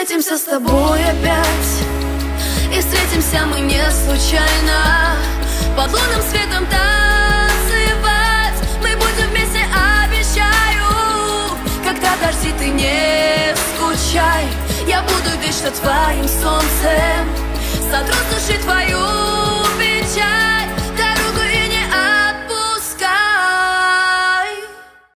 встретимся с тобой опять. И встретимся мы не случайно. Под лунным светом танцевать Мы будем вместе, обещаю. Когда дожди ты не скучай. Я буду вечно твоим солнцем. Сотру души твою